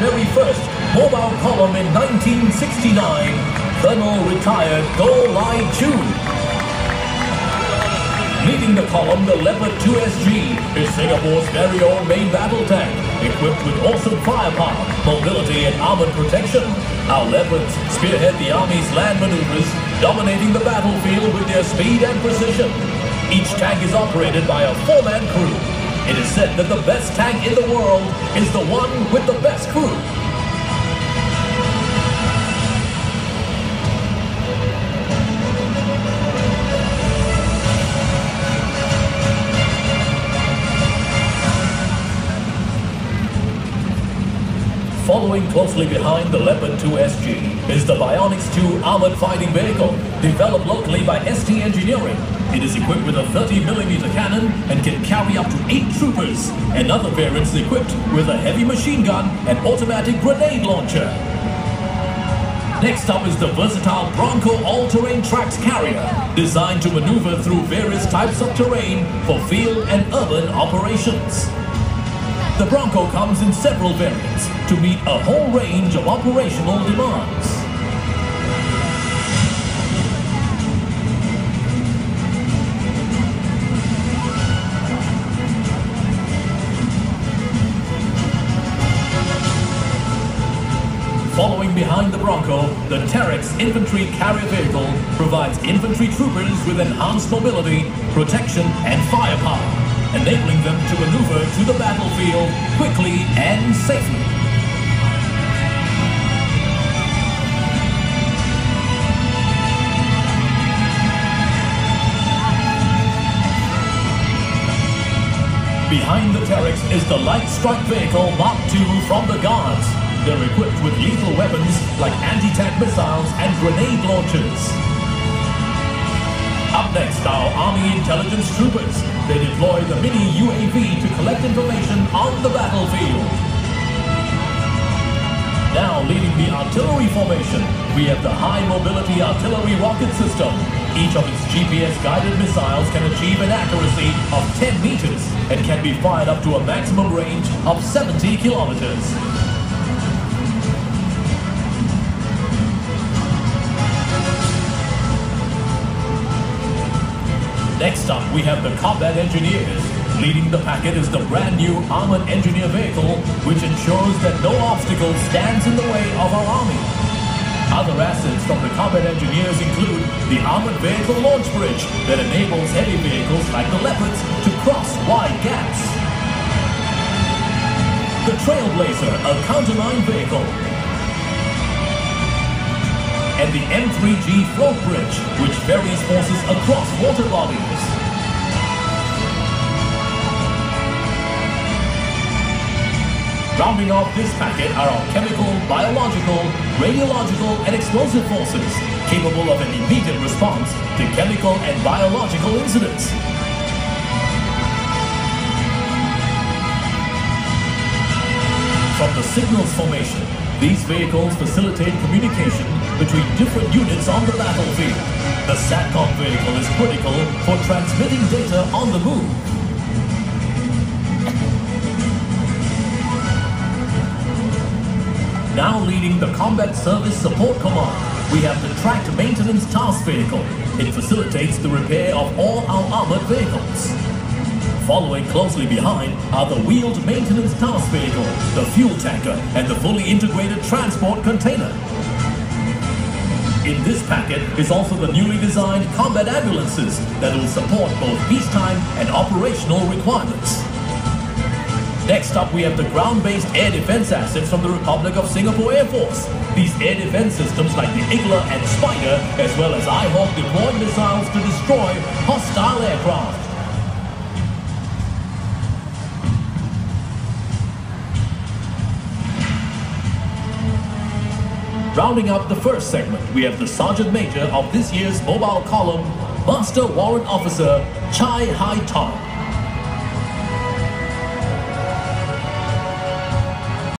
very first mobile column in 1969, Colonel retired Go Lai Chu. Leading the column, the Leopard 2SG is Singapore's very own main battle tank, equipped with awesome firepower, mobility, and armored protection. Our Leopards spearhead the Army's land maneuvers, dominating the battlefield with their speed and precision. Each tank is operated by a four-man crew. It is said that the best tank in the world is the one with the best crew. Following closely behind the Leopard 2 SG is the Bionix 2 armored fighting vehicle, developed locally by ST Engineering. It is equipped with a 30mm cannon and can carry up to 8 troopers, and other variants equipped with a heavy machine gun and automatic grenade launcher. Next up is the versatile Bronco all-terrain tracks carrier, designed to maneuver through various types of terrain for field and urban operations. The Bronco comes in several variants to meet a whole range of operational demands. Following behind the Bronco, the Terrex infantry carrier vehicle provides infantry troopers with enhanced mobility, protection, and firepower, enabling them to maneuver to the battlefield quickly and safely. Behind the Terrex is the light strike vehicle Mark II from the Guards. They're equipped with lethal weapons like anti-tank missiles and grenade launchers. Next, our Army intelligence troopers. They deploy the mini UAV to collect information on the battlefield. Now leading the artillery formation, we have the high mobility artillery rocket system. Each of its GPS guided missiles can achieve an accuracy of 10 meters and can be fired up to a maximum range of 70 kilometers. Next up, we have the combat engineers. Leading the packet is the brand new armored engineer vehicle, which ensures that no obstacle stands in the way of our army. Other assets from the combat engineers include the armored vehicle launch bridge that enables heavy vehicles like the Leopards to cross wide gaps. The Trailblazer, a countermine vehicle. And the M3G float bridge, which ferries forces across water bodies. Rounding off this packet are our chemical, biological, radiological, and explosive forces, capable of an immediate response to chemical and biological incidents. From the signals formation, these vehicles facilitate communication between different units on the battlefield. The SATCOM vehicle is critical for transmitting data on the move. Now leading the Combat Service Support Command, we have the Tracked Maintenance Task Vehicle. It facilitates the repair of all our armored vehicles. Following closely behind are the Wheeled Maintenance Task Vehicle, the Fuel Tanker, and the fully integrated Transport Container. In this packet is also the newly designed combat ambulances that will support both peacetime and operational requirements. Next up, we have the ground-based air defense assets from the Republic of Singapore Air Force. These air defense systems like the Igla and Spyder, as well as IHawk deployed missiles to destroy hostile aircraft. Rounding up the first segment, we have the Sergeant Major of this year's mobile column, Master Warrant Officer Chai Hai Tong.